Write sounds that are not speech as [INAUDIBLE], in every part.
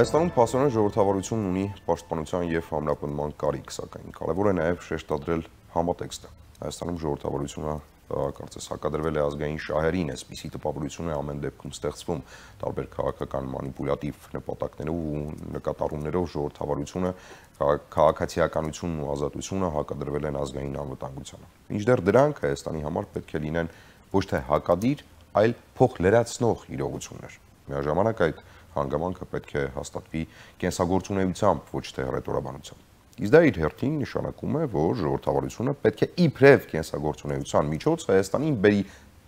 Հայաստանում փաստորեն ժողովրդավարությունն ունի պաշտպանության եւ համրապնդման կարիք, սակայն կարևոր է նաեւ շեշտադրել համատեքստը։ Հայաստանում ժողովրդավարությունը կարծես հակադրվել է ազգային շահերին, այսպիսի տպավորություն է ամեն դեպքում ստեղծվում տարբեր քաղաքական մանիպուլյատիվ նպատակներով ու նկատառումներով ժողովրդավարությունը քաղաքացիականությունն ու ազատությունը հակադրվել են ազգային անվտանգությանը։ Մինչդեռ դրանք Հայաստանի համար պետք է լինեն ոչ թե հակադիր, այլ փոխ լրացնող իրողություններ։ Միաժամանակ այդ հանգամանքը պետք է հաստատվի կենսագործունեությամբ, ոչ թե հռետորաբանությամբ։ Իսկ դա իր հերթին նշանակում է, որ ժողովրդավարությունը պետք է իբրև կենսագործունեության միջոց Հայաստանին բերի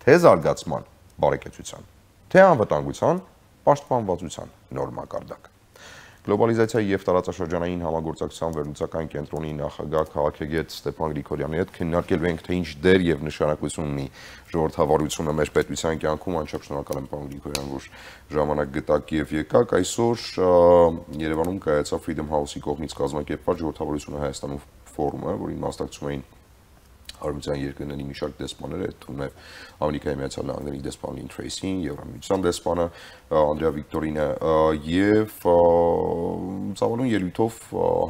թե զարգացման բարեկեցության, թե անվտանգության, պաշտպանվածության նոր մակարդակ։ Գլոբալիզացիայի եւ տարածաշրջանային համագործակցության վերլուծական կենտրոնի նախագահ քաղաքագետ Ստեփան Գրիգորյանի հետ քննարկելու ենք թե ինչ դեր եւ նշանակություն ունի ժողովրդավարությունը մեր պետության կյանքում անչափ շնորհակալ եմ պարոն Գրիգորյան որ ժամանակ գտակ եւ եկաք այսօր Երևանում կայացավ Freedom House-ի կողմից կազմակերպված ժողովրդավարությունը Հայաստանում ֆորումը, որին մասնակցում էին արևմտյան երկրների մի շարք դեսպաններ, այդ թվում է Ամերիկայի Միացյալ Նահանգների դեսպան Լին Թրեյսին, Եվրամիության դեսպանը Անդրեա Վիկտորինը եւ ցավալուն ելույթով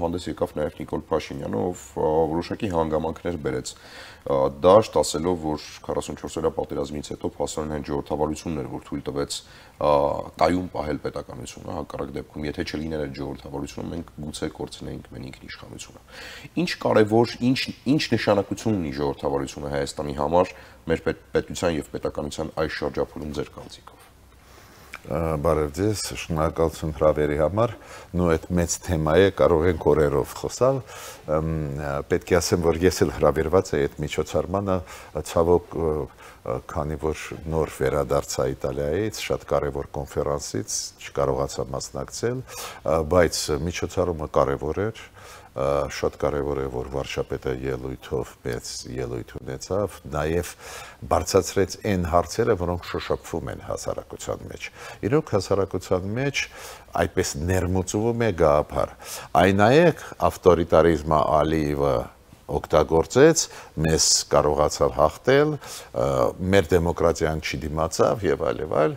հանդես եկավ նաեւ Նիկոլ Փաշինյանը, ով որոշակի հանգամանքներ բերեց դաշտ, ասելով, որ 44-օրյա պատերազմից հետո փաստորեն հենց ժողովրդավարությունն էր, որ թույլ տվեց կայուն պահել պետականությունը, հակառակ դեպքում, եթե չլիներ այդ ժողովրդավարությունը, մենք գուցե կորցնեինք մեր ինքնիշխանությունը։ Ինչ կարևոր, ինչ ինչ նշանակություն ունի ժողովրդավարությունը Հայաստանի համար մեր պետության եւ պետականության այս շրջափուլում ձեր կարծիքով բարև ձեզ, շնորհակալություն հրավերի համար։ Նու այդ մեծ թեմա է, կարող ենք օրերով խոսալ։ Պետք է ասեմ, որ ես էլ հրավիրված եմ այդ միջոցառմանը, ցավոք քանի որ նոր վերադարձա Իտալիայից, շատ կարևոր կոնֆերանսից չկարողացա մասնակցել, բայց միջոցառումը կարևոր էր շատ կարևոր է որ վարչապետը ելույթով մեծ ելույթ ունեցավ, նաև բարձրացրեց այն հարցերը, որոնք շոշափվում են հասարակության մեջ։ Իրոք հասարակության մեջ այդպես ներմուծվում է գաղափար։ Այն նայեք ավտորիտարիզմը Ալիևը օգտագործեց, մեզ կարողացավ հաղթել, մեր դեմոկրատիան չդիմացավ եւ այլ եւ այլ։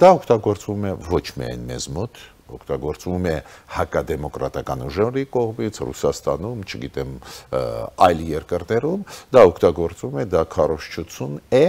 Դա օգտագործվում է ոչ միայն մեզ մոտ, օգտագործվում է հակադեմոկրատական ուժերի կողմից Ռուսաստանում, չգիտեմ, այլ երկրներում, դա օգտագործվում է, դա քարոշչություն է։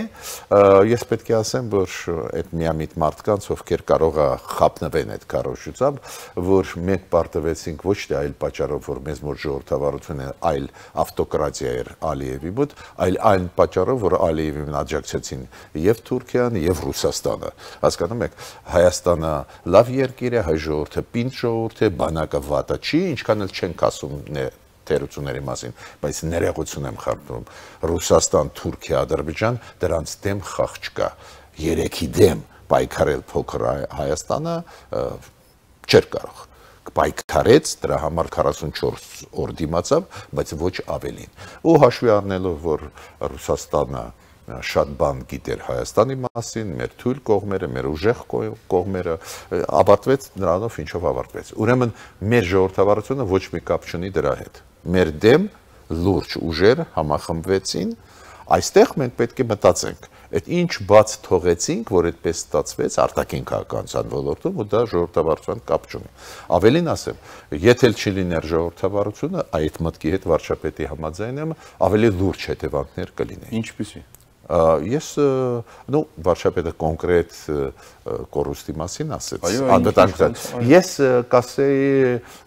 Ես պետք է ասեմ, որ այդ միամիտ մարդկանց, ովքեր կարող է խապնվեն այդ քարոշչությամբ, որ մենք պարտվեցինք ոչ թե այլ պատճառով, որ մեզ մոտ ժողովրդավարություն է, այլ ավտոկրատիա էր Ալիևի մոտ, այլ այն պատճառով, որ Ալիևին աջակցեցին եւ Թուրքիան, եւ Ռուսաստանը։ Հասկանում եք, Հայաստանը լավ երկիր է, հայ ժողովուրդը պինդ ժողովուրդ է, բանակը վատը չի, ինչքան էլ չենք ասում թերությունների մասին, բայց ներողություն եմ խնդրում։ Ռուսաստան, Թուրքիա, Ադրբեջան դրանց դեմ խաղ չկա։ Երեքի դեմ պայքարել փոքր Հայաստանը չէր կարող. Պայքարեց, դրա համար 44 օր դիմացավ, բայց ոչ ավելին։ Ու հաշվի առնելով, որ Ռուսաստանը շատ բան գիտեր Հայաստանի մասին, մեր թույլ կողմերը, մեր ուժեղ կողմերը ավարտվեց նրանով ինչով ավարտվեց։ Ուրեմն մեր ժողովրդավարությունը ոչ մի կապ չունի դրա հետ։ Մեր դեմ լուրջ ուժեր համախմբվեցին, այստեղ մենք պետք է մտածենք այդ ինչ բաց թողեցինք, որ այդպես ստացվեց արտաքին քաղաքականության ոլորտում ու դա ժողովրդավարության կապ չունի։ Ավելին ասեմ, եթե չլիներ ժողովրդավարությունը, այդ մտքի հետ վարչապետի համաձայն եմ, ավելի լուրջ հետևանքներ կլինեին։ Ինչպիսի ես նո վարչապետը կոնկրետ կորուստի մասին ասեց անվտանգության ես կասեի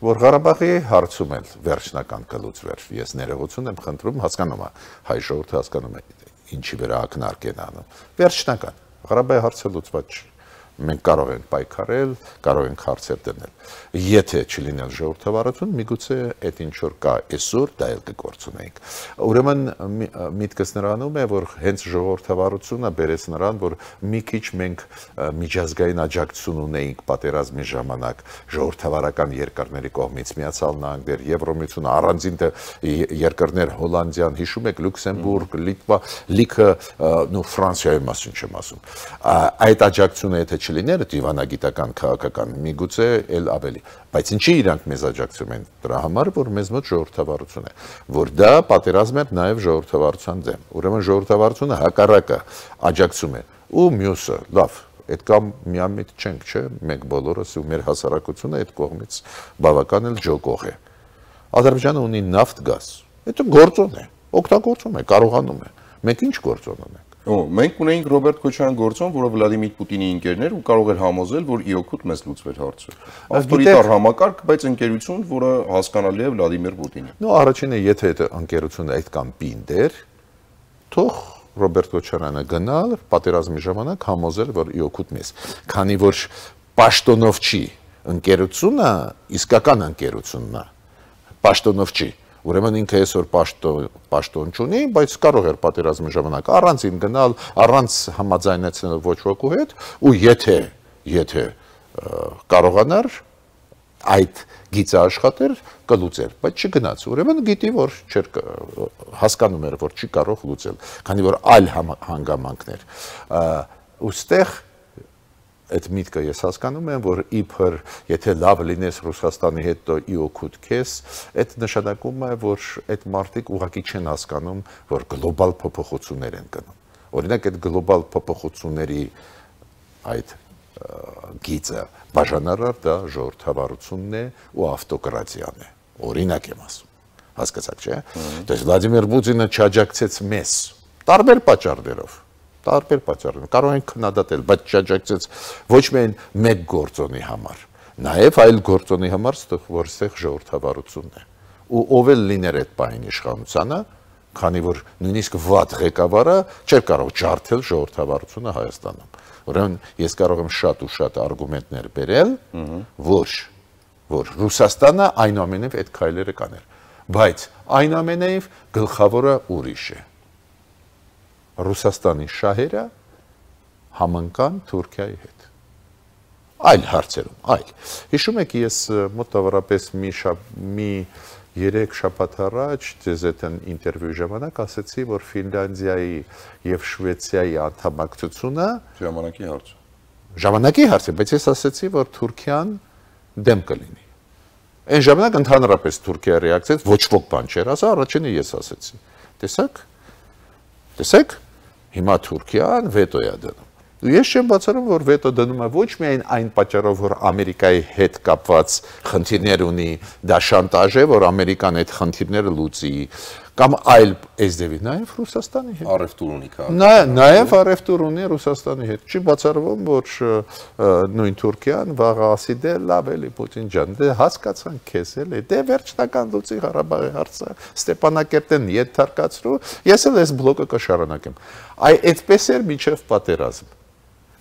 որ Ղարաբաղի հարցում էլ վերջնական կլուծվեր ես ներողություն եմ խնդրում հասկանում եմ հայ ժողովուրդը հասկանում է ինչի վրա ակնարկ են անում վերջնական Ղարաբաղի հարցը լուծված չի մենք կարող ենք պայքարել, կարող ենք հարցեր դնել։ Եթե չլինել ժողովրդավարություն, միգուցե այդ ինչ որ կա այսօր, դա էլ կկործունենք։ Ուրեմն միտքս նրանում է, որ հենց ժողովրդավարությունը բերեց նրան, որ մի քիչ մենք միջազգային աջակցություն ունեինք պատերազմի ժամանակ ժողովրդավարական երկրների կողմից Միացյալ Նահանգներ, Եվրոմիությունը, առանձին երկրներ Հոլանդիան, հիշում եք Լյուքսեմբուրգ, Լիտվա, լիքը նո Ֆրանսիայի մասին չեմ ասում։ Այդ աջակցությունը եթե չլիներ դիվանագիտական քաղաքական միգուցե էլ ավելի բայց ինչի իրանք մեզ աջակցում են դրա համար որ մեզ մոտ ժողովրդավարություն է որ դա պատերազմ է նաև ժողովրդավարության դեմ ուրեմն ժողովրդավարությունը հակառակը աջակցում է. Ու մյուսը լավ Այդ կամ միամիտ չենք, չէ՞, մենք բոլորս ու մեր հասարակությունը այդ կողմից բավական էլ ջոկող է։ Ադրբեջանը ունի նավթ գազ։ Դա գործոն է, օգտագործում է, կարողանում է։ Մենք ինչ գործոն ունենք։ Օ, մենք ունեինք Ռոբերտ Քոչարյան գործոն, որը Վլադիմիր Պուտինի ընկերներ ու կարող էր համոզել, որ իօքուտ մեզ լուծվեր հարցը։ Ավտորիտար համակարգ, բայց ընկերություն, որը հասկանալի է Վլադիմիր Պուտինին։ Նո, առաջինը, եթե այդ ընկերությունը այդքան պինդ էր, թող Ռոբերտ Քոչարյանը գնալ պատերազմի ժամանակ համոզել, որ իօքուտ մեզ, քանի որ պաշտոնով չի ընկերությունը, իսկական ընկերությունն է։ Պաշտոնով չի Ուրեմն ինքը այսօր պաշտոն պաշտոն չունի, բայց կարող էր պատերազմի ժամանակ առանցին գնալ, առանց համաձայնեցնել ոչ ոքի հետ, ու եթե եթե կարողանար այդ գիծը աշխատեր կլուծեր, բայց չգնաց։ Ուրեմն գիտի որ չէր հասկանում էր որ չի կարող լուծել, քանի որ այլ հանգամանքներ։ Ոստեղ այդ միտքը ես հասկանում եմ, որ իբր եթե լավ լինես Ռուսաստանի հետ, તો ի օգուտ քես, այդ նշանակում է, որ այդ մարդիկ ուղակի չեն հասկանում, որ գլոբալ փոփոխություններ են գնում։ Օրինակ այդ գլոբալ փոփոխությունների այդ գիծը բաժանարար դա ժողովրդավարությունն է ու ավտոկրատիան է օրինակ եմ ասում հասկացաք չէ դա Վլադիմիր Պուտինը չաջակցեց մեզ տարբեր պատճառներով տարբեր պատճառներ կարող են քննադատել, բայց ճաճակցեց ոչ միայն մեկ գործոնի համար, նաև այլ գործոնի համար, որ ստեղ ժողովրդավարությունն է։ Ու ով էլ լիներ այդ բային իշխանությանը, քանի որ նույնիսկ վատ ղեկավարը չէր կարող ջարդել ժողովրդավարությունը Հայաստանում։ Ուրեմն ես կարող եմ շատ ու շատ արգումենտներ բերել, որ որ Ռուսաստանը այնուամենայնիվ այդ քայլերը կաներ, բայց այնուամենայնիվ գլխավորը ուրիշ է Ռուսաստանի շահերը համընկան Թուրքիայի հետ։ Այլ հարցերում, այլ։ Հիշում եք ես մոտավորապես մի շապ, մի 3 շաբաթ առաջ ձեզ այդ ինտերվյուի ժամանակ ասացի, որ Ֆինլանդիայի եւ Շվեცիայի անդամակցությունը ժամանակի հարց։ Ժամանակի հարց է, բայց ես ասացի, որ Թուրքիան դեմ կլինի։ Այն ժամանակ ընդհանրապես Թուրքիա ռեակցիաց ոչ ոք բան չէր ասա, առաջինը ես ասացի։ Տեսակ։ Տեսեք, Հիմա Թուրքիան վետո է դնում։ Ու ես չեմ բացառում, որ վետո դնում է ոչ միայն այն պատճառով, որ Ամերիկայի հետ կապված խնդիրներ ունի, դա շանտաժ է, որ Ամերիկան այդ խնդիրները լուծի, կամ այլ SDV, նաև Ռուսաստանի հետ։ Արևտուր ունի կա։ Նաև արևտուր ունի Ռուսաստանի հետ։ Չի բացառվում, որ նույն Թուրքիան վաղը ասի դե լավ էլի Պուտին ջան, դե հասկացան քեզ էլի, դե վերջնական լուծի Ղարաբաղի հարցը, Ստեփանակերտեն ետ թարկացրու, ես էլ այս բլոկը կշարունակեմ։ Այ այդպես էր միջև պատերազմ։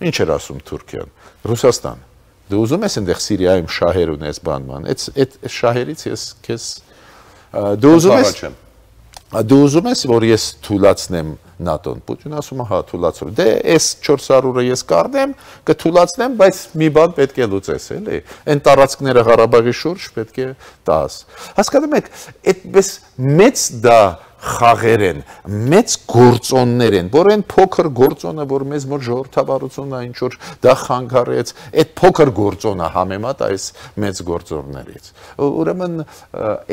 Ինչ էր ասում Թուրքիան։ Ռուսաստան։ Դու ուզում ես այնտեղ Սիրիայում շահեր ունես բանման։ Այդ այդ շահերից ես քեզ դու ուզում ես Դու ուզում ես, որ ես թույլացնեմ ՆԱՏՕ-ն։ Պուտինը ասում է, հա, թույլացրու։ Դե այս 400-ը ես կառնեմ, կթույլացնեմ, բայց մի բան պետք է լուծես, էլի։ Այն տարածքները Ղարաբաղի շուրջ պետք է տաս։ Հասկանում եք, այդպես մեծ դա խաղեր են, մեծ գործոններ են, որ այն փոքր գործոնը, որ մեզ մոտ ժողովրդավարությունն է ինչ որ դա խանգարեց, այդ փոքր գործոնը համեմատ այս մեծ գործոններից։ Ուրեմն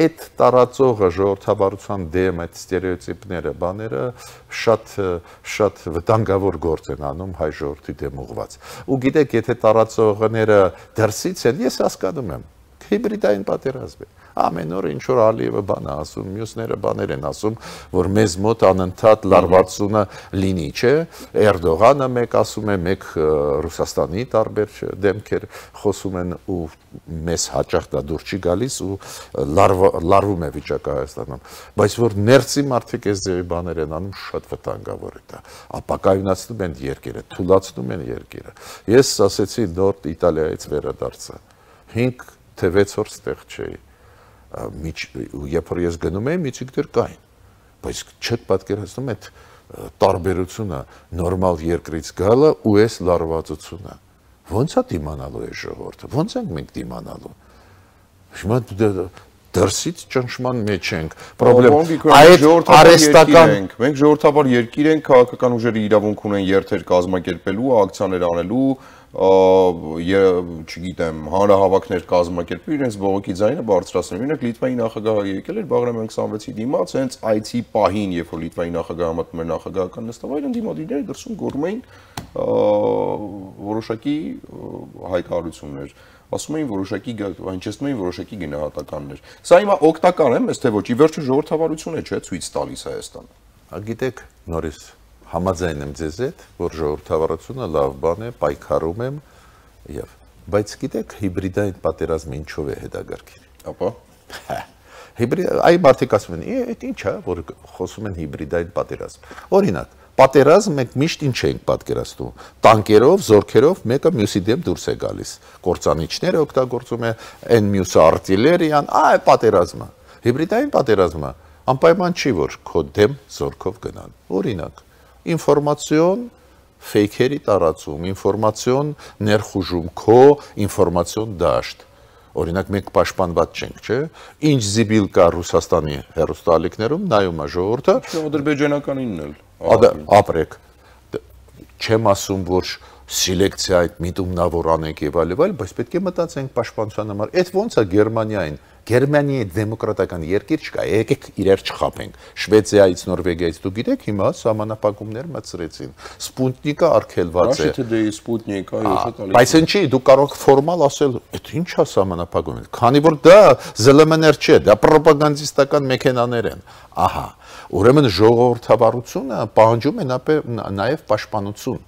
այդ տարածողը ժողովրդավարության դեմ այդ ստերեոտիպները, բաները շատ շատ վտանգավոր գործ են անում հայ ժողովրդի դեմ ուղված։ Ու գիտեք, եթե տարածողները դրսից են, ես հասկանում եմ, հիբրիդային պատերազմ է ամեն օր ինչ որ Ալիևը բան է ասում, մյուսները բաներ են ասում, որ մեզ մոտ անընդհատ լարվածությունը լինի, չէ։ Էրդողանը մեկ ասում է, մեկ Ռուսաստանի տարբեր դեմքեր խոսում են ու մեզ հաճախ դա դուր չի գալիս ու լարվում է վիճակը Հայաստանում բայց որ ներսի մարդիկ այս ձևի բաներ են անում շատ վտանգավոր է դա ապակայունացնում են երկիրը թուլացնում են երկիրը ես ասեցի նոր Իտալիայից վերադարձա 5 թե 6 օր ստեղ չէի միջ երբ որ ես գնում եմ միջիկներ կային բայց չեք պատկերացնում այդ տարբերությունը նորմալ երկրից գալը ու այս լարվածությունը ո՞նց է դիմանալու է ժողովուրդը ո՞նց ենք մենք դիմանալու հիմա դրսից ճնշման մեջ ենք պրոբլեմ այդ արեստական ենք մենք ժողովրդաբար երկիր ենք քաղաքական ուժերը իրավունք ունեն երթեր կազմակերպելու ակցիաներ անելու չգիտեմ, հանրահավաքներ կազմակերպի, իրենց բողոքի ձայնը բարձրացնել։ Օրինակ Լիտվայի նախագահը եկել էր Բաղրամյան 26-ի դիմաց, հենց IT պահին, երբ որ Լիտվայի նախագահը մտնում էր նախագահական նստավայր, ընդդիմադիրները դրսում գոռում էին որոշակի հայտարարություններ ասում էին որոշակի հնչեցնում էին որոշակի գնահատականներ։ Սա հիմա օգտակար է, ըստ թե ոչ, ի վերջո ժողովրդավարություն է, չէ, ցույց տալիս Հայաստանը։ Գիտեք, նորից համաձայն եմ ձեզ հետ, որ ժողովրդավարությունը լավ բան է, պայքարում եմ եւ բայց գիտեք հիբրիդային պատերազմը ինչով է հետագարկիր։ Ապա հիբրիդ այ մարդիկ ասում են, «Այդ ի՞նչ է, որ խոսում են հիբրիդային պատերազմ»։ Օրինակ, պատերազմ մենք միշտ ինչ ենք պատկերացնում։ Տանկերով, զորքերով մեկը մյուսի դեմ դուրս է գալիս։ Կորցանիչները օգտագործում է այն մյուսը արտիլերիան, այ պատերազմը։ Հիբրիդային պատերազմը անպայման չի որ քո դեմ զորքով գնան։ Օրինակ, ինֆորմացիոն ֆեյքերի տարածում, ինֆորմացիոն ներխուժում, քո ինֆորմացիոն դաշտ։ Օրինակ մենք պաշտպանված չենք, չէ՞։ Ինչ զիբիլ կա Ռուսաստանի հերոստալիկներում, նայում է ժողովուրդը։ Ադրբեջանականինն էլ։ Ապրեք։ Չեմ ասում, որ սելեկցիա այդ միտումնավոր անենք եւ այլ եւ այլ, բայց պետք է մտածենք պաշտպանության համար։ Այդ ո՞նց է Գերմանիային Գերմանիայի դեմոկրատական երկիր չկա, եկեք իրար չխափենք։ Շվեցիայից, Նորվեգիայից դու գիտեք, հիմա սահմանապակումներ մտցրեցին։ Սպուտնիկը արգելված է։ Ռաշիթը դե Սպուտնիկ, այո, չէ՞ տալիս։ Բայց ինչի դու կարող ֆորմալ ասել, այդ ի՞նչ է սահմանապակում։ Քանի որ դա ԶԼՄ-ներ չէ, դա ռոպագանդիստական մեխանաներ են։ Ահա։ Ուրեմն ժողովրդավարությունը պահանջում է նաև պաշտպանություն։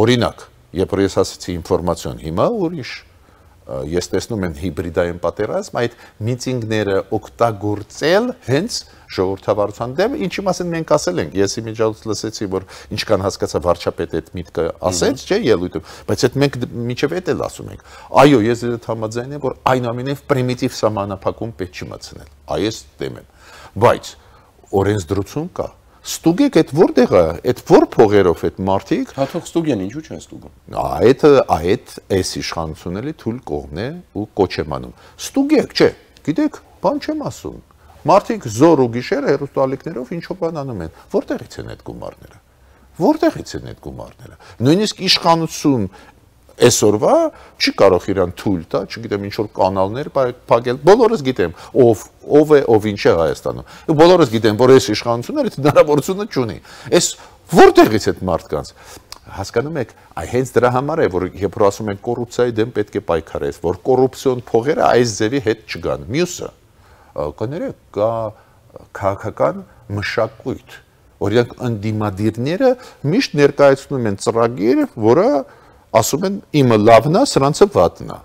Օրինակ, երբ ես ասացի ինֆորմացիոն, հիմա ուրիշ ես տեսնում եմ հիբրիդային պատերազմ, այդ միտինգները օգտագործել հենց ժողովրդավարության դեմ, ինչի մասին մենք ասել ենք, ես իմիջիայլոց լսեցի, որ ինչքան հասկացա վարչապետը այդ միտքը ասեց, չէ, ելույթում, բայց այդ մենք միջև այդ էլ ասում ենք։ Այո, ես այդ համաձայն եմ, որ այնուամենայնիվ պրիմիտիվ սահմանափակում պետք չի մտցնել։ Այս դեմ եմ։ Բայց օրենսդրություն կա, Ստուգեք այդ որտեղ է, այդ որ փողերով այդ մարտիկ։ Հա թող ստուգեն, ինչու չեն ստուգում։ Այդ այդ էս իշխանությունների թույլ կողմն է ու կոչ եմ անում։ Ստուգեք, չէ, գիտեք, բան չեմ ասում։ Մարտիկ զոր ու գիշեր հերոստալիկներով ինչու բան անում են։ Որտեղից են այդ գումարները։ Որտեղից են այդ գումարները։ Նույնիսկ իշխանություն այսօրվա չի կարող իրան թույլ տա, չգիտեմ ինչ որ կանալներ փակել։ Բոլորս գիտեմ ով ով է, ով ինչ է Հայաստանում։ Բոլորս գիտեն, որ այս իշխանությունները հնարավորությունը չունի։ Այս որտեղից այդ մարդկանց հասկանում եք, այ հենց դրա համար է, որ երբ որ ասում են կոռուպցիայի դեմ պետք է պայքարել, որ կոռուպցիոն փողերը այս ձևի հետ չգան։ Մյուսը կներեք, կա քաղաքական մշակույթ։ Օրինակ ընդդիմադիրները միշտ ներկայացնում են ծրագիր, որը ասում են իմը լավն է, սրանցը վատն է։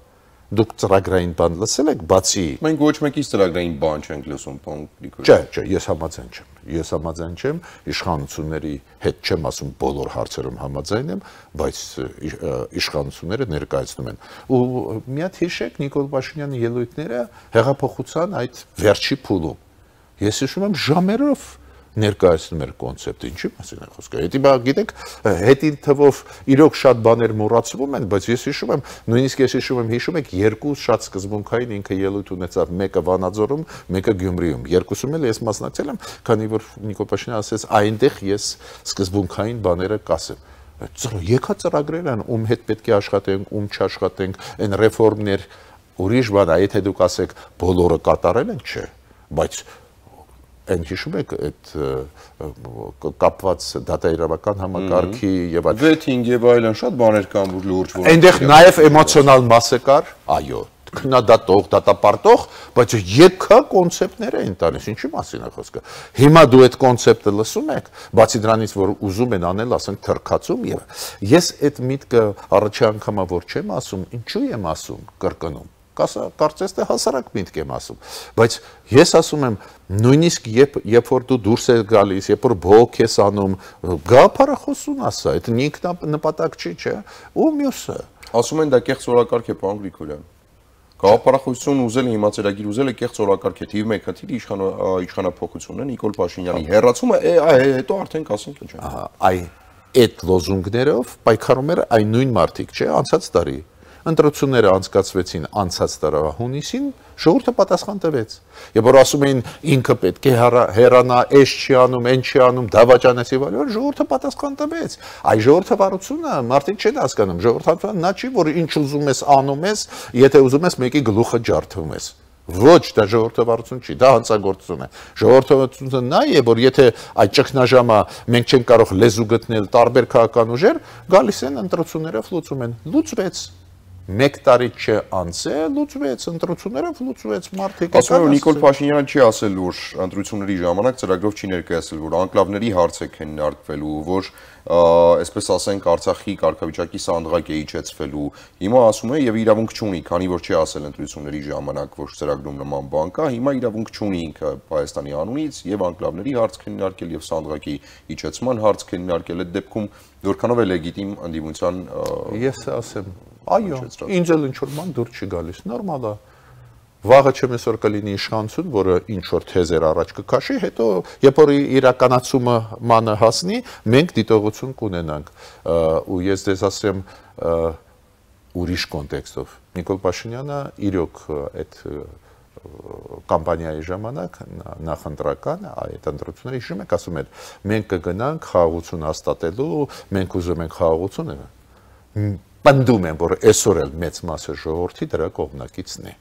Դուք ծրագրային բան լսել եք, բացի Մենք ոչ մեկից ծրագրային բան չենք լսում, պարոն Նիկոլ։ Չէ, չէ, ես համաձայն չեմ։ Ես համաձայն չեմ, իշխանությունների հետ չեմ ասում բոլոր հարցերում համաձայն եմ, բայց իշխանությունները ներկայացնում են։ Ու մի հատ հիշեք Նիկոլ Փաշինյանի ելույթները հեղափոխության այդ վերջի փուլում։ Ես հիշում եմ ժամերով ներկայացնում էր կոնցեպտը, ինչի մասին է խոսքը։ Հետի բա գիտեք, հետի թվով իրոք շատ բաներ մոռացվում են, բայց ես հիշում եմ, նույնիսկ ես հիշում եմ, հիշում եք երկու շատ սկզբունքային ինքը ելույթ ունեցավ, մեկը Վանաձորում, մեկը Գյումրիում։ Երկուսում էլ ես մասնակցել եմ, քանի որ Նիկոլ Փաշինյանը ասեց, այնտեղ ես սկզբունքային բաները կասեմ եկա ծրագրեր են ում հետ պետք է աշխատենք, ում չաշխատենք, այն ռեֆորմներ ուրիշ բան է, եթե դուք ասեք բոլորը կատարել են, չէ, բայց այն հիշում եք այդ կապված դատաիրավական համակարգի եւ այլ վեթինգ եւ այլն շատ բաներ կան որ լուրջ որ այնտեղ նաեւ էմոցիոնալ մասը կար այո քննադատող, դատապարտող, բայց եկա կոնցեպտներ էին տալիս, ինչի մասին է խոսքը։ Հիմա դու այդ կոնցեպտը լսում ես, բացի դրանից, որ ուզում են անել, ասենք թրքացում եւ ես այդ միտքը առաջի անգամա որ չեմ ասում, ինչու եմ ասում, կրկնում կարծես թե հասարակ միտք եմ ասում, բայց ես ասում եմ նույնիսկ երբ երբ որ դու դուրս ես գալիս, երբ որ բոկ ես անում, գա փարախոսուն ասա, այդ ինքն նպատակ չի, չէ՞։ Ու մյուսը։ Ասում են դա կեղծ օրակարգ է, պարոն Գրիգորյան։ Գաղափարախոսություն ուզել է իմացերագիր ուզել է կեղծ օրակարգ է թիվ 1 խնդիրը իշխան իշխանապողությունն է Նիկոլ Փաշինյանի հերացումը հետո արդեն կասենք ինչ։ Ահա, այ այդ լոզունգներով պայքարում էր այն նույն մարդիկ, չէ, անցած տարի ընտրությունները անցկացվեցին անցած տարվա հունիսին, ժողովուրդը պատասխան տվեց։ Եվ որ ասում էին ինքը պետք է հերանա, էս չի անում, այն չի անում, դավաճանես եւ այլն, ժողովուրդը պատասխան տվեց։ Այ ժողովրդավարությունը մարդիկ չեն հասկանում, ժողովրդավարությունը նա չի, որ ինչ ուզում ես անում ես, եթե ուզում ես մեկի գլուխը ջարդում ես։ Ոչ, դա ժողովրդավարություն չի, դա հանցագործություն է։ Ժողովրդավարությունը նա է, որ եթե այդ ճգնաժամը մենք չենք կարող լեզու գտնել տարբեր քաղաքական ուժեր, գալիս են ընտրություններով լուծում են։ Լուծվեց մեկ տարի չէ անցել, լուծվեց ընտրություններով լուծվեց մարդիկ։ Ասում եմ Նիկոլ Փաշինյանը չի ասել, որ ընտրությունների ժամանակ ծրագրով չի ներկայացել, որ անկլավների հարց է քննարկվելու, որ այսպես ասենք Արցախի կարգավիճակի սանդղակ է իջեցվելու։ Հիմա ասում է եւ իրավունք չունի, քանի որ չի ասել ընտրությունների ժամանակ, որ ծրագրում նման բան կա, հիմա իրավունք չունի ինքը Հայաստանի անունից եւ անկլավների հարց քննարկել եւ սանդղակի իջեցման հարց քննարկել։ Այդ դեպքում որքանով է լեգիտիմ ընդդիմության Ես ասեմ, Այո, ինձ էլ ինչ որ ման դուր չի գալիս, նորմալ է։ Վաղը չեմ այսօր կլինի իշխանություն, որը ինչ որ թեզեր առաջ կքաշի, հետո երբ որ իրականացումը մանը հասնի, մենք դիտողություն կունենանք։ Ու ես դες ասեմ ուրիշ կոնտեքստով։ Նիկոլ Փաշինյանը իրոք այդ կամպանիայի ժամանակ նախընտրական այդ ընտրությունները հիշում եք ասում էր մենք կգնանք խաղաղություն հաստատելու մենք ուզում ենք խաղաղությունը պնդում եմ, որ այսօր էլ մեծ մասը ժողովրդի դրա կողմնակիցն է։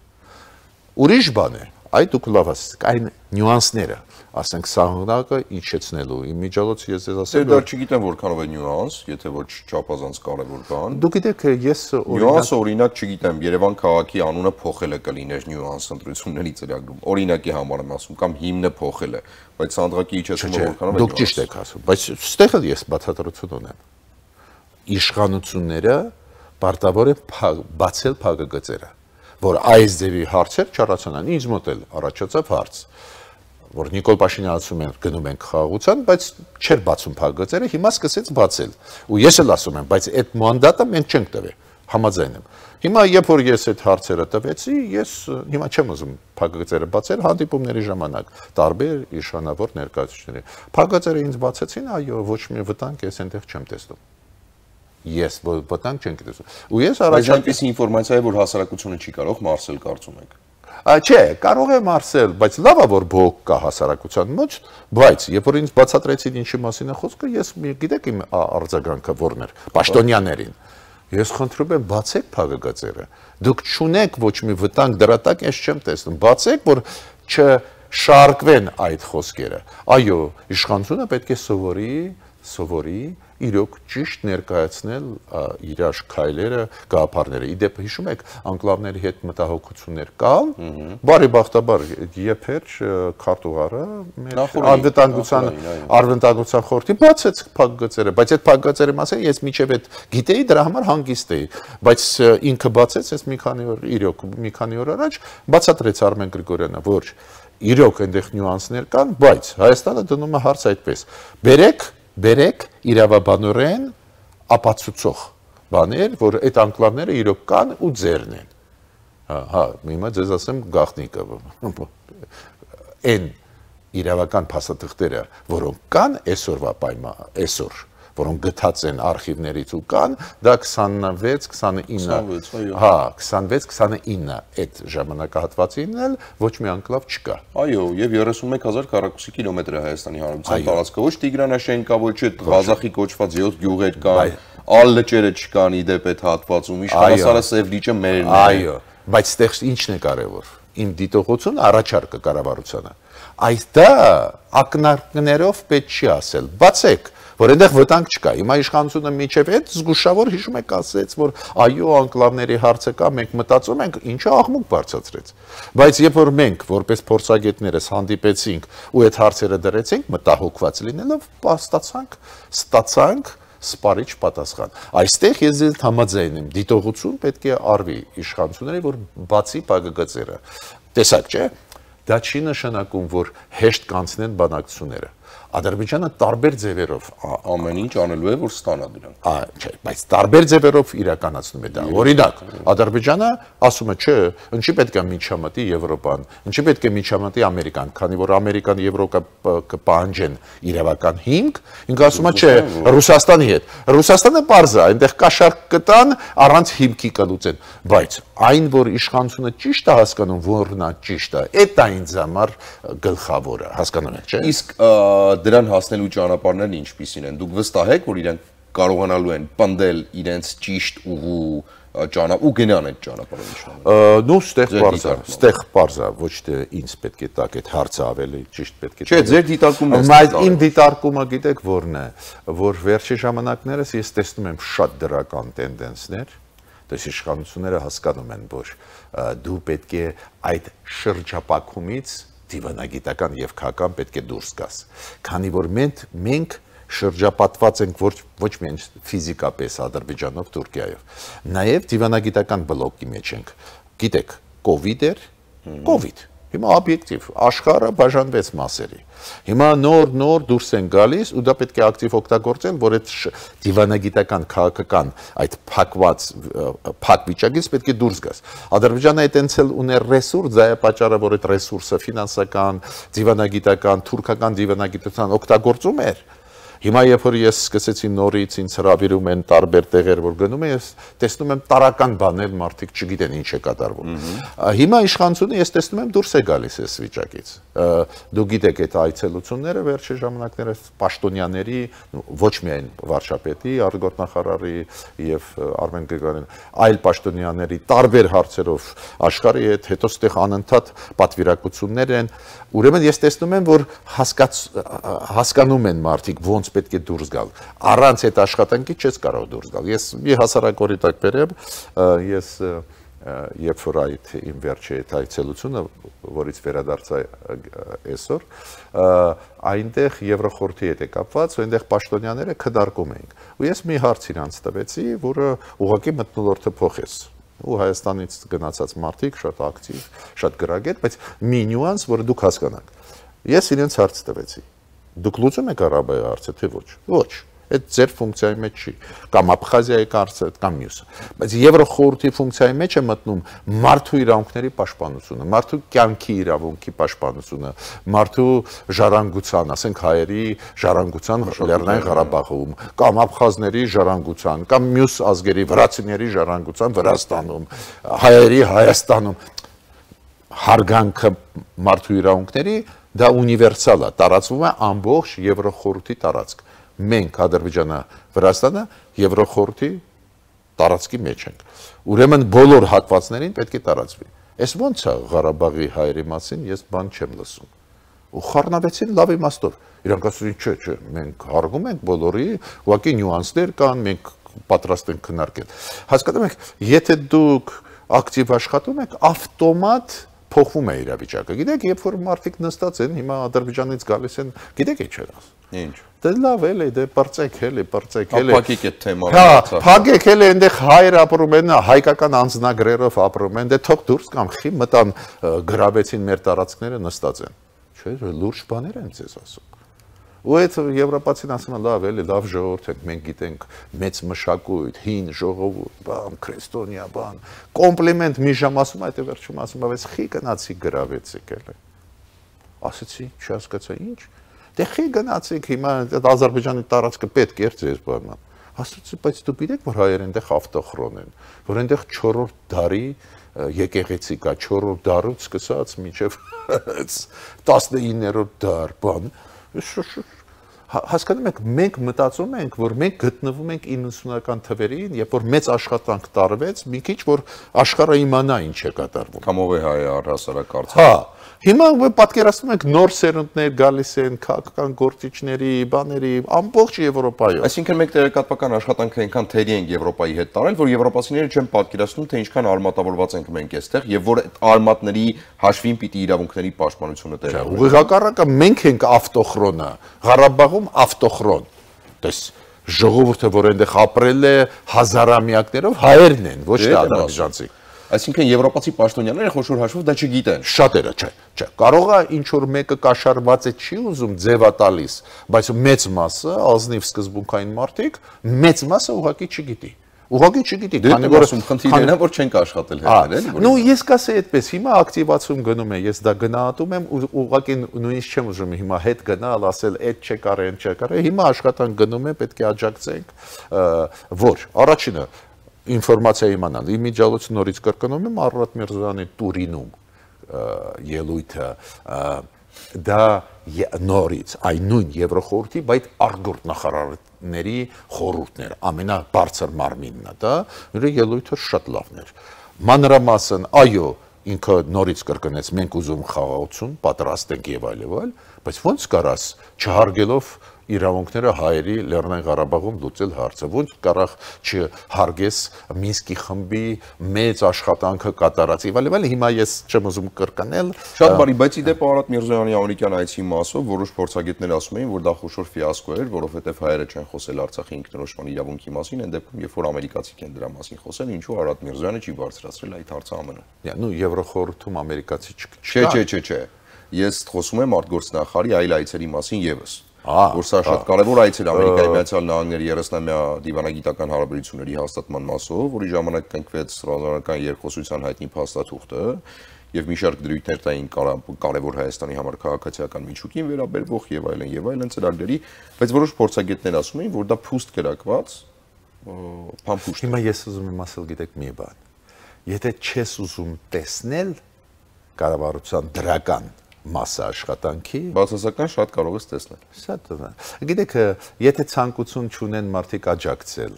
Ուրիշ բան է, այդ դուք լավ ասեք, այն նյուանսները, ասենք սահմանակը իջեցնելու իմիջալոց ես ես ասեմ դա չգիտեմ որքանով է նյուանս եթե ոչ չափազանց կարևոր բան դուք գիտեք ես նյուանսը օրինակ չգիտեմ Երևան քաղաքի անունը փոխելը կլիներ նյուանս ընտրությունների ծրագրում օրինակի համար եմ ասում կամ հիմնը փոխելը բայց սանդղակի իջեցումը որքանով է դուք ճիշտ եք ասում բայց ստեղ էլ ես բացատրություն ունեմ իշխանությունները պարտավոր է բացել փակագծերը, որ այս ձևի հարցեր չառաջանան։ Ինձ մոտ էլ առաջացավ հարց, որ Նիկոլ Փաշինյանը ասում է գնում ենք խաղաղության, բայց չէր բացում փակագծերը, հիմա սկսեց բացել։ Ու ես էլ ասում եմ, բայց այդ մանդատը մենք չենք տվել համաձայն եմ։ Հիմա երբ որ ես այդ հարցերը տվեցի, ես հիմա չեմ ուզում փակագծերը բացել հանդիպումների ժամանակ տարբեր իշխանավոր ներկայացուցիչների։ Փակագծերը ինձ բացեցին, այո, ոչ մի վտանգ ես այնտեղ չեմ տեսնում ես վտանգ չենք տեսնում։ Ու ես առաջ այնպեսի ինֆորմացիա է, որ հասարակությունը չի կարող մարսել կարծում եք։ չէ, կարող է մարսել, բայց լավ է որ բողոք կա հասարակության մոտ, բայց երբ որ ինձ բացատրեցին ինչի մասին է խոսքը, ես գիտեք իմ արձագանքը որն էր, պաշտոնյաներին։ Ես խնդրում եմ բացեք փակագծերը։ Դուք չունեք ոչ մի վտանգ դրա տակ, ես չեմ տեսնում։ Բացեք, որ չշարկվեն այդ խոսքերը։ Այո, իշխանությունը պետք է սովորի, սովորի իրոք ճիշտ ներկայացնել իր քայլերը, գաղափարները։ Իդեպ հիշում եք, անկլավների հետ մտահոգություններ կան, բարի բախտաբար եփեր քարտուղարը մեր անվտանգության արվեստագործության խորհրդի բացեց փակգծերը, բայց այդ փակգծերի մասին ես միջև այդ գիտեի, դրա համար հանգիստ էի, բայց ինքը բացեց այս մի քանի օր իրոք մի քանի օր առաջ բացատրեց Արմեն Գրիգորյանը, որ իրոք այնտեղ նյուանսներ կան, բայց Հայաստանը դնում է հարց այդպես։ Բերեք բերեք իրավաբանորեն ապացուցող բաներ, որ այդ անկլավները իրոք կան ու ձերն են։ Հա, հա, հիմա ձեզ ասեմ գախնիկը։ Այն իրավական փաստաթղթերը, որոնք կան այսօրվա պայման, այսօր, որոնք գտած են արխիվներից ու կան, դա 26, 29, հա, 26-29 այդ ժամանակահատվածին էլ ոչ մի անկլավ չկա։ Այո, եւ 31000 քառակուսի կիլոմետր է Հայաստանի Հանրապետության տարածքը, ոչ Տիգրանաշենկա, ոչ այդ Ղազախի կոչված 7 գյուղեր կան, ալ լճերը չկան իդեպ այդ հատվածում, իշխանասարը Սև լիճը մերն է։ Այո, բայց այդտեղ ինչն է կարևոր։ Իմ դիտողությունը առաջարկը կառավարությանը այս դա ակնարկներով պետք չի ասել բացեք որ այնտեղ վտանգ չկա։ Հիմա իշխանությունը միջև այդ զգուշավոր հիշում եք ասեց, որ այո, անկլավների հարցը կա, մենք մտածում ենք, ինչը աղմուկ բարձրացրեց։ Բայց երբ որ մենք որպես փորձագետներս հանդիպեցինք ու այդ հարցերը դրեցինք, մտահոգված լինելով, ստացանք, ստացանք սպարիչ պատասխան։ Այստեղ ես ձեզ համաձայն եմ, դիտողություն պետք է արվի իշխանությունների, որ բացի պագգծերը։ Տեսակ չէ, դա չի նշանակում, որ հեշտ կանցնեն բանակցությունները Ադրբեջանը տարբեր ձևերով ամեն ինչ անելու է որ ստանա դրանք։ Ա, չէ, բայց տարբեր ձևերով իրականացնում է դա։ Օրինակ, Ադրբեջանը ասում է, չէ, ինչի պետք է միջամտի Եվրոպան, ինչի պետք է միջամտի Ամերիկան, քանի որ Ամերիկան Եվրոպա կպահանջեն իրավական հիմք, ինքը ասում է, չէ, Ռուսաստանի հետ։ Ռուսաստանը է, այնտեղ կաշառք կտան առանց հիմքի կլուծեն, բայց այն, որ իշխանությունը ճիշտ է հասկանում, որն է ճիշտ է, այդ է ինձ համար գլխավորը, հասկանում եք, չէ՞։ Իսկ դրան հասնելու ճանապարհներն ինչպիսին են։ Դուք վստահ եք, որ իրենք կարողանալու են պնդել իրենց ճիշտ ուղու ճանապարհ ու գնան այդ ճանապարհով իշխանան։ Նու ստեղ բարձա, ստեղ բարձա, ոչ թե ինձ պետք է տակ այդ հարցը ավելի ճիշտ պետք է։ Չէ, ձեր դիտարկումն է։ Բայց իմ դիտարկումը գիտեք որն է, որ վերջի ժամանակներս ես տեսնում եմ շատ դրական տենդենսներ, Դες իշխանությունները հասկանում են, որ դու պետք է այդ շրջապակումից դիվանագիտական եւ քաղաքական պետք է դուրս գաս։ Քանի որ մենք մենք շրջապատված ենք ոչ ոչ միայն ֆիզիկապես Ադրբեջանով, Թուրքիայով, նաև դիվանագիտական բլոկի մեջ ենք։ Գիտեք, կ ូវ իդ էր, կ ូវ իդ Հիմա օբյեկտիվ աշխարհը բաժանվեց մասերի։ Հիմա նոր նոր դուրս են գալիս ու դա պետք է ակտիվ օգտագործեն, որ այդ դիվանագիտական քաղաքական այդ փակված փակ վիճակից պետք է դուրս գաս։ Ադրբեջանը այտենց էլ ուներ ռեսուրս, դա է պատճառը, որ այդ ռեսուրսը ֆինանսական, դիվանագիտական, թուրքական դիվանագիտության օգտագործում էր Հիմա երբ որ ես սկսեցի նորից ինձ հravirում են տարբեր տեղեր, որ գնում եմ, ես տեսնում եմ տարական բաներ, մարդիկ չգիտեն ինչ է կատարվում։ Հիմա իշխանությունը ես տեսնում եմ դուրս է գալիս այս վիճակից։ Դու գիտեք այդ այցելությունները վերջի ժամանակները պաշտոնյաների, ոչ միայն վարչապետի, արտգործնախարարի եւ Արմեն Գրիգորյան, այլ պաշտոնյաների տարբեր հարցերով աշխարհի հետ հետո ստեղ անընդհատ պատվիրակություններ են Ուրեմն ես տեսնում եմ, որ հասկաց հասկանում են մարդիկ ոնց պետք է դուրս գալ։ Առանց այդ աշխատանքի չես կարող դուրս գալ։ Ես մի հասարակորի տակ բերեմ, ես երբ որ այդ իմ վերջի այդ այցելությունը, որից վերադարձա այսօր, այնտեղ Եվրոխորտի հետ է կապված, ու այնտեղ պաշտոնյաները քննարկում էինք։ Ու ես մի հարց իրանց տվեցի, որը ուղղակի մտնոլորտը փոխեց ու Հայաստանից գնացած մարդիկ շատ ակտիվ, շատ գրագետ, բայց մի նյուանս, որը դուք հասկանաք։ Ես իրենց հարց տվեցի։ Դուք լուծում եք Արաբիայի հարցը, թե ոչ։ Ոչ այդ ձեր ֆունկցիայի մեջ չի կամ Աբխազիայի կարծը կամ մյուսը բայց Եվրոխորհրդի ֆունկցիայի մեջ է մտնում մարդու իրավունքների պաշտպանությունը մարդու կյանքի իրավունքի պաշտպանությունը մարդու ժառանգության ասենք հայերի ժառանգության Լեռնային Ղարաբաղում կամ աբխազների ժառանգության կամ մյուս ազգերի վրացիների ժառանգության Վրաստանում հայերի Հայաստանում հարգանքը մարդու իրավունքների դա ունիվերսալ է տարածվում է ամբողջ Եվրոխորհրդի տարածք մենք Ադրբեջանը, Վրաստանը Եվրոխորհրդի տարածքի մեջ ենք։ Ուրեմն բոլոր հատվածներին պետք է տարածվի։ Այս ո՞նց է Ղարաբաղի հայերի մասին ես բան չեմ լսում։ Ու խառնավեցին լավ իմաստով։ Իրանք ասում չէ, չէ, մենք հարգում ենք բոլորի, ուղղակի նյուանսներ կան, մենք պատրաստ ենք քննարկել։ Հասկանում եք, եթե դուք ակտիվ աշխատում եք, ավտոմատ փոխվում է իրավիճակը։ Գիտեք, երբ որ մարդիկ նստած են, հիմա Ադրբեջանից գալիս են, գիտեք ինչ է ասում։ Ինչ։ Դե լավ էլի, դե բրծեք էլի, բրծեք էլի։ Փակեք այդ թեման։ Հա, փակեք էլի, այնտեղ հայր ապրում են, հայկական անձնագրերով ապրում են, դե թող դուրս կամ խի մտան գրավեցին մեր տարածքները նստած են։ Չէ, լուրջ բաներ եմ ձեզ ասում։ Ու այդ եվրոպացին ասում է լավ էլի, լավ ժողովուրդ ենք, մենք գիտենք մեծ մշակույթ, հին ժողովուրդ, բան, քրիստոնյա, բան։ Կոմպլիմենտ մի ժամ ասում, այդ վերջում ասում, բայց խի գնացի գրավեցիք էլի։ Ասացի, չհասկացա ինչ։ Դե խի գնացիք հիմա այդ Ադրբեջանի տարածքը պետք է ձեզ բանան։ Ասացի, բայց դու գիտեք, որ հայերը այնտեղ ավտոխրոն են, որ այնտեղ 4-րդ դարի եկեղեցի կա 4-րդ դարից սկսած մինչև [LAUGHS] 19-րդ դար, բան հասկանում եք, մենք մտածում ենք, որ մենք գտնվում ենք 90-ական թվերին, երբ որ մեծ աշխատանք տարվեց, մի քիչ որ աշխարհը իմանա ինչ է կատարվում։ Կամով է հայ առհասարակ արծախ։ Հա, Հիմա պատկերացնում եք նոր սերունդներ գալիս են քաղաքական գործիչների, բաների ամբողջ Եվրոպայով։ Այսինքն մենք տեղեկատվական աշխատանքը այնքան թերի ենք Եվրոպայի հետ տարել, որ եվրոպացիները չեն պատկերացնում, թե ինչքան արմատավորված ենք մենք այստեղ եւ որ արմատների հաշվին պիտի իրավունքների պաշտպանությունը տեղի ունենա։ Ուղղակի հակառակը մենք ենք ավտոխրոնը, Ղարաբաղում ավտոխրոն։ Տես ժողովուրդը, որ այնտեղ ապրել է հազարամյակներով, հայերն են, ոչ թե ադրբեջանցիք։ Այսինքն եվրոպացի պաշտոնյաները խոշոր հաշվով դա չգիտեն։ Շատերը, չէ, չէ։ Կարող է ինչ որ մեկը կաշառված է չի ուզում ձևա տալիս, բայց մեծ մասը ազնիվ սկզբունքային մարդիկ մեծ մասը ուղղակի չգիտի։ Ուղղակի չգիտի, դե քանի որ խնդիրն է, որ չենք աշխատել հետեր, էլի։ Ну, ես կասեի այդպես, հիմա ակտիվացում գնում է, ես դա գնահատում եմ, ուղղակի նույնիսկ չեմ ուզում հիմա հետ գնալ, ասել, այդ չէ կարե, այն չէ կարե։ Հիմա աշխատանք գնում է, պետք է աջակցենք, որ առաջինը ինֆորմացիա իմանալ։ Իմիջալոց նորից կրկնում եմ Արարատ Միրզյանի Տուրինում ելույթը դա նորից այն նույն Եվրոխորհրդի, բայց արգորդ նախարարների խորհուրդներ, ամենաբարձր մարմինն է դա, նրա ելույթը շատ լավն էր։ Մանրամասն, այո, ինքը նորից կրկնեց, մենք ուզում խաղաղություն, պատրաստ ենք եւ այլ եւ այլ, բայց ո՞նց կարաս չհարգելով իրավունքները հայերի Լեռնային Ղարաբաղում լուծել հարցը։ Ոնց կարախ չհարգես Մինսկի խմբի մեծ աշխատանքը կատարած եւ այլն, հիմա ես չեմ ուզում կրկնել։ Շատ բարի, բայց իդեպ Արարատ Միրզոյանի ամերիկյան այցի մասով որոշ փորձագետներ ասում էին, որ դա խոշոր ֆիասկո էր, որովհետեւ հայերը չեն խոսել Արցախի ինքնորոշման իրավունքի մասին, այն դեպքում, երբ որ ամերիկացիք են դրա մասին խոսել, ինչու Արարատ Միրզոյանը չի բարձրացրել այդ հարցը ԱՄՆ-ը։ Նու Եվրոխորհրդում ամերիկացի չկա։ Չէ, չէ, չէ, չէ։ Ես խոսում եմ արտգործնախարարի այլ այցերի մասին եւս որ սա շատ կարևոր այց էր Ամերիկայի Միացյալ Նահանգների 30-ամյա դիվանագիտական հարաբերությունների հաստատման մասով, որի ժամանակ կնքվեց ռազմական երկխոսության հայտնի փաստաթուղթը եւ մի շարք դրույթներ տային կարևոր Հայաստանի համար քաղաքացիական միջուկին վերաբերվող եւ այլն եւ այլն ծրագրերի, բայց որոշ փորձագետներ ասում էին, որ դա փուստ կրակված փամփուշտ։ Հիմա ես ուզում եմ ասել, գիտեք, մի բան։ Եթե չես ուզում տեսնել կառավարության դրական մասը աշխատանքի բացասական շատ կարող ես տեսնել։ Շատ դա։ Գիտեք, եթե ցանկություն չունեն մարդիկ աջակցել,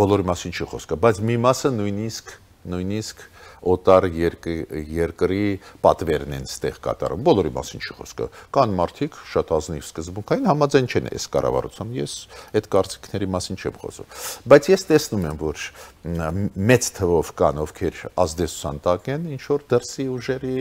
բոլորի մասին չի խոսքը, բայց մի մասը նույնիսկ նույնիսկ օտար երկրի պատվերն են ստեղ կատարում։ Բոլորի մասին չի խոսքը։ Կան մարդիկ շատ ազնիվ սկզբունքային համաձայն չեն այս կառավարությամբ։ Ես այդ կարծիքների մասին չեմ խոսում։ Բայց ես տեսնում եմ, որ մեծ թվով կան ովքեր ազդեցության տակ են, ինչ որ դրսի ուժերի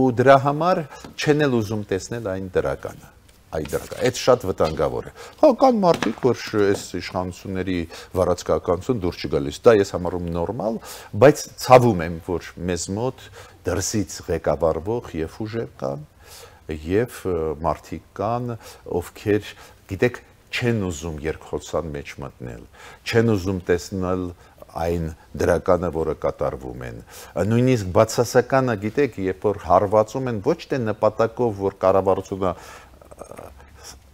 ու դրա համար չեն էլ ուզում տեսնել այն դրականը այդ դրական։ Այդ շատ վտանգավոր է։ Հա կան մարդիկ, որ այս իշխանությունների վարածքականություն դուրս չգալիս։ Դա ես համարում նորմալ, բայց ցավում եմ, որ մեզ մոտ դրսից ղեկավարվող եւ ուժեր կան եւ մարդիկ կան, ովքեր գիտեք չեն ուզում երկխոսան մեջ մտնել, չեն ուզում տեսնել այն դրականը, որը կատարվում են։ Նույնիսկ բացասականը, գիտեք, երբ որ հարվածում են ոչ թե նպատակով, որ կառավարությունը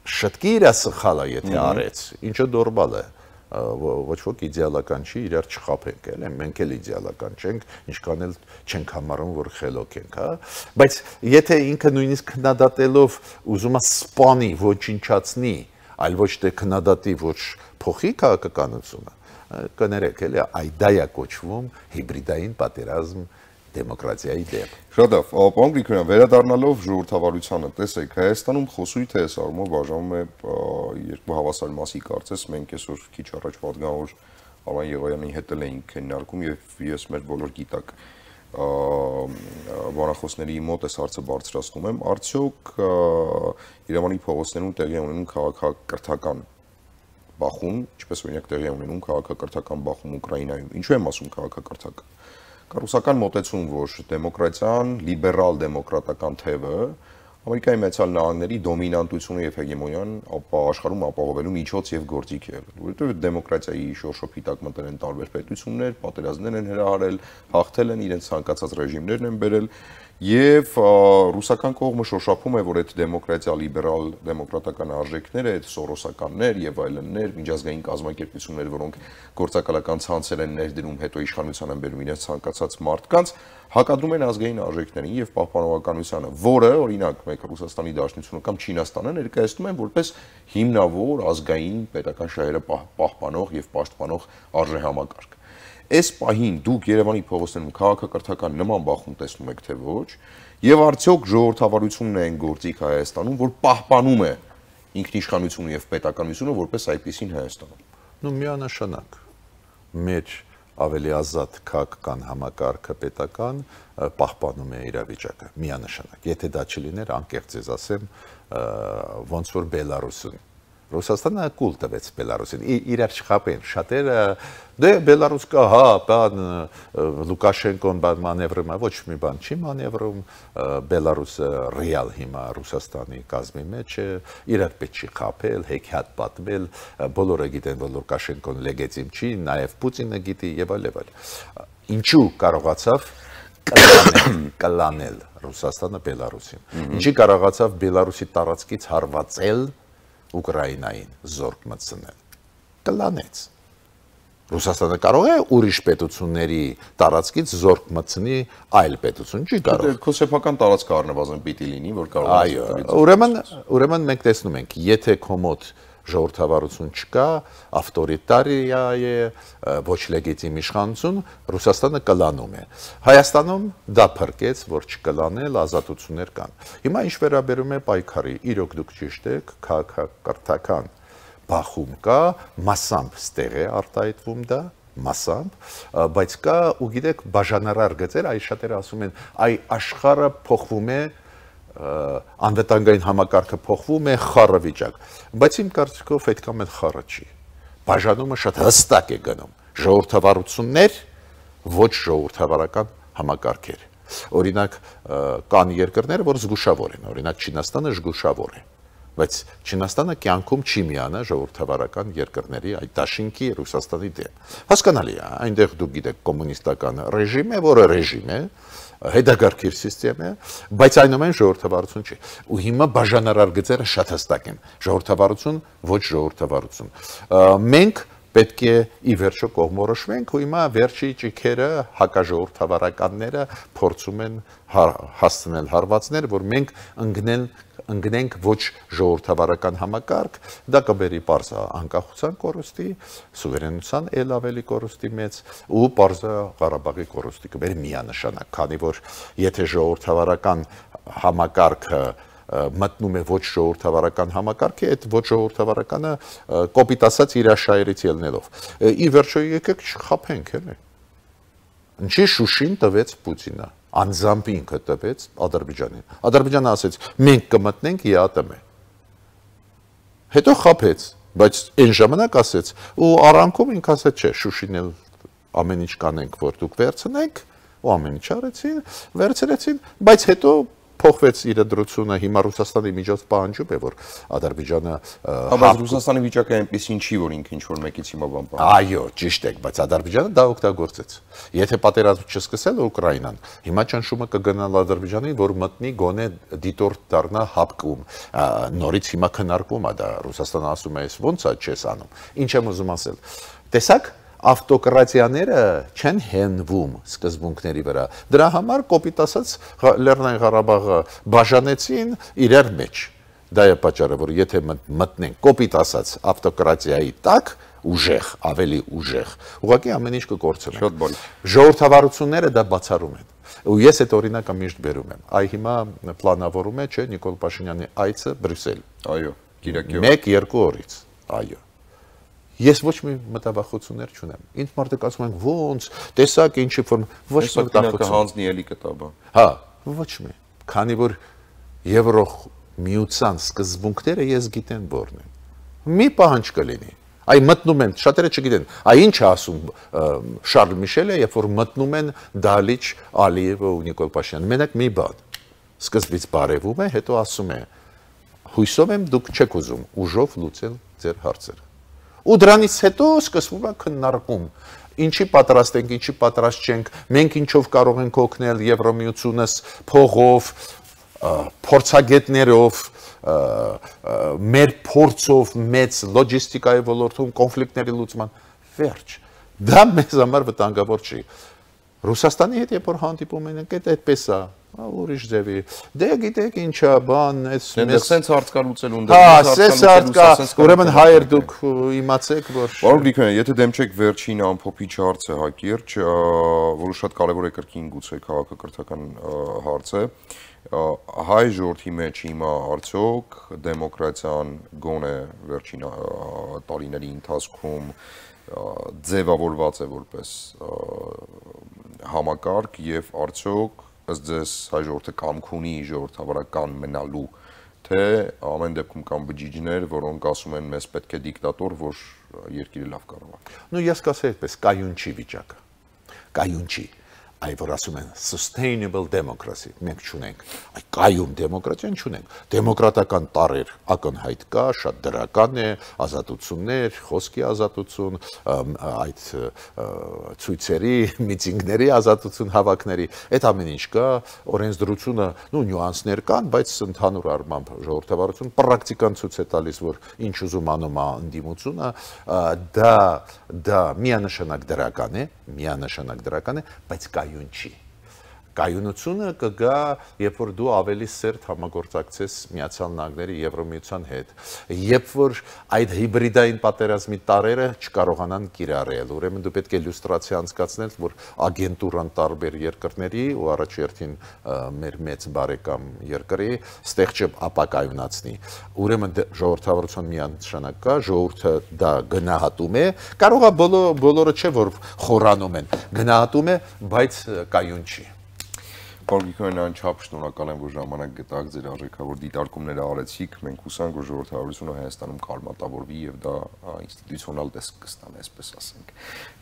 շտկի իր սխալը եթե արեց, ինչը նորմալ է ոչ ոք իդեալական չի, իրար չխափենք, էլ մենք էլ իդեալական չենք, ինչքան էլ չենք համարում, որ խելոք ենք, հա։ Բայց եթե ինքը նույնիսկ քննադատելով ուզում է սպանի, ոչնչացնի, այլ ոչ թե քննադատի, ոչ փոխի քաղաքականությունը, կներեք, էլի այ դա է կոչվում հիբրիդային պատերազմ դեմոկրատիայի դեմ։ Շատ լավ, պարոն Գրիգորյան, վերադառնալով ժողովրդավարությանը, տեսեք, Հայաստանում խոսույթը այս առումով բաժանում է երկու հավասար մասի կարծես, մենք այսօր քիչ առաջ պատգամավոր Արման Եղոյանի հետ էլ էինք քննարկում եւ ես մեր բոլոր գիտակ բանախոսների մոտ այս հարցը բարձրացնում եմ, արդյոք Երևանի փողոցներում տեղի ունենում քաղաքակրթական բախում, ինչպես օրինակ տեղի ունենում քաղաքակրթական բախում Ուկրաինայում։ Ինչու եմ ասում քաղաքակրթական կա ռուսական մոտեցում, որ դեմոկրատիան, լիբերալ դեմոկրատական թևը Ամերիկայի Միացյալ Նահանգների դոմինանտությունը եւ հեգեմոնիան ապա աշխարհում ապահովելու միջոց եւ գործիք է, որովհետեւ դեմոկրատիայի շոշոփի տակ մտել են տարբեր պետություններ, պատերազմներ են հրահարել, հաղթել են իրենց ցանկացած ռեժիմներն են բերել Եվ ռուսական կողմը շոշափում է, որ այդ դեմոկրատիա, լիբերալ դեմոկրատական արժեքները, այդ սորոսականներ եւ այլններ, միջազգային կազմակերպություններ, որոնք գործակալական ցանցեր են ներդրում, հետո իշխանության են բերում իրենց ցանկացած մարդկանց, հակադրում են ազգային արժեքներին եւ պահպանողականությանը, որը օրինակ մեկ Ռուսաստանի Դաշնությունը կամ Չինաստանը ներկայացնում են որպես հիմնավոր ազգային պետական շահերը պահպանող եւ պաշտպանող արժեհամակարգ այս պահին դուք Երևանի փողոցներում քաղաքակրթական նման բախում տեսնում եք թե ոչ եւ արդյոք ժողովրդավարությունն է այն գործիք Հայաստանում որ պահպանում է ինքնիշխանությունը եւ պետականությունը որպես այդպեսին Հայաստանում նու միանշանակ մեր ավելի ազատ քաղաքական համակարգը պետական պահպանում է իրավիճակը միանշանակ եթե դա չլիներ անկեղծ ես ասեմ ոնց որ Բելարուսում Ռուսաստանը կուլ տվեց Բելարուսին։ Իրար չխապեն։ Շատերը դե Բելարուս կա, հա, բան Լուկաշենկոն բան մանևրում է, ոչ մի բան չի մանևրում։ Բելարուսը ռեալ հիմա Ռուսաստանի կազմի մեջ է, իրար պետք չի խապել, հեքիաթ պատմել, բոլորը գիտեն, որ Լուկաշենկոն լեգիտիմ չի, նաև Պուտինը գիտի եւ այլ եւ այլ։ Ինչու կարողացավ կլանել [COUGHS] Ռուսաստանը Բելարուսին։ Ինչի կարողացավ Բելարուսի տարածքից հարվածել Ուկրաինային զորք մտցնել։ Կլանեց։ Ռուսաստանը կարող է ուրիշ պետությունների տարածքից զորք մտցնի այլ պետություն, չի կարող։ Դե քո սեփական տարածքը առնվազն պիտի լինի, որ կարող է։ Այո, ուրեմն ուրեմն մենք տեսնում ենք, եթե քո մոտ ժողովրդավարություն չկա, ավտորիտարիա է, ոչ լեգիտիմ իշխանություն, Ռուսաստանը կլանում է։ Հայաստանում դա փրկեց, որ չկլանել, ազատություններ կան։ Հիմա ինչ վերաբերում է պայքարի, իրոք դուք ճիշտ եք, քաղաքակրթական բախում կա, massամբ ստեղ է արտահայտվում դա, massամբ, բայց կա ու գիտեք բաժանարար գծեր, այ շատերը ասում են, այ աշխարհը փոխվում է անվտանգային համակարգը փոխվում է խառը վիճակ, բայց իմ կարծիքով այդքան էլ խառը չի։ Բաժանումը շատ հստակ է գնում։ Ժողովրդավարություններ, ոչ ժողովրդավարական համակարգեր։ Օրինակ կան երկրներ, որ զգուշավոր են, օրինակ Չինաստանը զգուշավոր է բայց Չինաստանը կյանքում չի միանա ժողովրդավարական երկրների այդ դաշինքի Ռուսաստանի դեմ։ Հասկանալի է, այնտեղ դուք գիտեք կոմունիստական ռեժիմ է, որը ռեժիմ է, հետագարկիր համակարգ է, բայց այնուամեն ժողովրդավարություն չի։ Ու հիմա բաժանարար գծերը շատ հստակ են։ Ժողովրդավարություն, ոչ ժողովրդավարություն։ Մենք պետք է ի վերջո կողմորոշվենք ու հիմա վերջի ճիքերը հակաժողովրդավարականները փորձում են հասցնել հարվածներ, որ մենք ընկնել ընկնենք ոչ ժողովրդավարական համակարգ, դա կբերի པարզա անկախության կորուստի, սուվերենության ել ավելի կորուստի մեծ ու པարզա Ղարաբաղի կորուստի կբերի միանշանակ, քանի որ եթե ժողովրդավարական համակարգը մտնում է ոչ ժողովրդավարական համակարգի, այդ ոչ ժողովրդավարականը կոպիտ ասած իր շայերից ելնելով։ Ի վերջո եկեք չխափենք, էլի։ Ինչի Շուշին տվեց Պուտինը անձամբ ինքը տվեց Ադրբեջանին։ Ադրբեջանը ասեց՝ մենք կմտնենք ԵԱՏՄ։ Հետո խափեց, բայց այն ժամանակ ասեց ու արանքում ինքը ասեց չէ, Շուշին էլ ամեն ինչ կանենք, որ դուք վերցնեք, ու ամեն ինչ արեցին, վերցրեցին, բայց հետո փոխվեց իր դրությունը հիմա Ռուսաստանի միջոց պահանջում է որ Ադրբեջանը բայց Ռուսաստանի վիճակը այնպեսին չի որ ինքը ինչ որ մեկից հիմա բան պահանջ Այո, ճիշտ եք, բայց Ադրբեջանը դա օգտագործեց։ Եթե պատերազմ չսկսել Ուկրաինան, հիմա ճնշումը կգնալ Ադրբեջանին, որ մտնի գոնե դիտորդ դառնա հապկում։ Նորից հիմա քննարկվում է դա Ռուսաստանը ասում է, ո՞նց է չես անում։ Ինչ եմ ուզում ասել։ Տեսակ ավտոկրատիաները չեն հենվում սկզբունքների վրա։ Դրա համար կոպիտ ասած Լեռնային Ղարաբաղը բաժանեցին իրար մեջ։ Դա է պատճառը, որ եթե մտնենք կոպիտ ասած ավտոկրատիայի տակ, ուժեղ, ավելի ուժեղ, ուղղակի ամեն ինչ կկորցնենք։ Շատ բան։ Ժողովրդավարությունները դա բացառում են։ Ու ես այդ օրինակը միշտ բերում եմ։ Այ հիմա պլանավորում է, չէ, Նիկոլ Փաշինյանի այցը Բրյուսել։ Այո, Կիրակի։ 1-2 օրից։ Այո Ես ոչ մի մտավախություններ չունեմ։ Ինչ մարդիկ ասում են ոնց, տեսակ ինչի ֆորմ, ոչ մի մտավախություն։ Հանձնի էլի կտա բա։ Հա, ոչ մի։ Քանի որ Եվրո միության սկզբունքները ես գիտեմ որն են։ Մի պահանջ կլինի։ Այ մտնում են, շատերը չգիտեն, այ ինչ ասում Շարլ Միշելը, երբ որ մտնում են Դալիչ, Ալիևը ու Նիկոլ Փաշինյանը։ Մենակ մի բան։ Սկզբից բարևում է, հետո ասում է. հույսով եմ դուք չեք ուզում ուժով լուծել ձեր հարցերը ու դրանից հետո սկսվում է քննարկում. Ինչի պատրաստ ենք, ինչի պատրաստ չենք, մենք ինչով կարող ենք օգնել Եվրոմիությունս փողով, փորձագետներով, մեր փորձով մեծ լոջիստիկայի ոլորտում կոնֆլիկտների լուծման վերջ։ Դա մեզ համար վտանգավոր չի։ Ռուսաստանի հետ երբ որ հանդիպում ենք, այդ այդպես է, ուրիշ ձևի։ Դե գիտեք ինչա, բան, այս դե մեզ սենց հարց կա լուծելու ունդ։ Հա, սենց հարց կա, ուրեմն հայեր դուք իմացեք, որ Պարոն Գրիգորյան, եթե դեմ չեք վերջին ամփոփիչ հարցը, հա, կիրճ, որը շատ կարևոր է կրկին գուցե քաղաքակրթական հարց է, հայ ժողովրդի մեջ հիմա արդյոք դեմոկրատիան գոնե վերջին տարիների ընթացքում ձևավորված է որպես համակարգ եւ արդյոք ըստ ձեզ հայ ժողովրդը կամք ունի ժողովրդավարական մնալու թե ամեն դեպքում կան բջիջներ, որոնք ասում են մեզ պետք է դիկտատոր, որ երկիրը լավ կառավարի։ Ну, ես կասեի այդպես, կայուն չի վիճակը։ Կայուն չի այ որ ասում են sustainable democracy մենք չունենք այ կայուն դեմոկրատիան չունենք դեմոկրատական տարեր ակնհայտ կա շատ դրական է ազատություններ խոսքի ազատություն այդ ցույցերի միտինգների ազատություն հավաքների այդ ամեն ինչ կա օրենսդրությունը նու նյուանսներ կան բայց ընդհանուր առմամբ ժողովրդավարություն պրակտիկան ցույց է տալիս որ ինչ ուզում անում է ընդդիմությունը դա դա միանշանակ դրական է միանշանակ դրական է բայց կայուն կայուն չի կայունությունը կգա, երբ որ դու ավելի սերտ համագործակցես Միացյալ Նահանգների Եվրոմիության հետ, երբ որ այդ հիբրիդային պատերազմի տարերը չկարողանան կիրառել, ուրեմն դու պետք է լյուստրացիա անցկացնել, որ ագենտուրան տարբեր երկրների ու առաջերտին մեր մեծ բարեկամ երկրի ստեղ չապակայունացնի։ Ուրեմն դե, ժողովրդավարության միանշանակ կա, ժողովուրդը դա գնահատում է, կարող է բոլորը չէ որ խորանում են, գնահատում է, բայց կայուն չի։ Պարոն Գիգոյան, անչափ շնորհակալ եմ, որ ժամանակ գտաք ձեր արժեքավոր դիտարկումները արեցիք։ Մենք հուսանք, որ ժողովրդավարությունը Հայաստանում կարմատավորվի եւ դա ինստիտուցիոնալ տեսք կստանա, այսպես ասենք։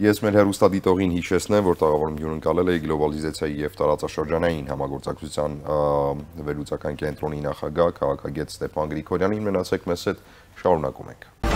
Ես մեր հերոստադիտողին հիշեցնեմ, որ տաղավարում հյուրընկալել է գլոբալիզացիայի եւ տարածաշրջանային համագործակցության վերլուծական կենտրոնի նախագահ քաղաքագետ Ստեփան Գրիգորյանին։ Մնացեք մեզ հետ, շարունակում ենք։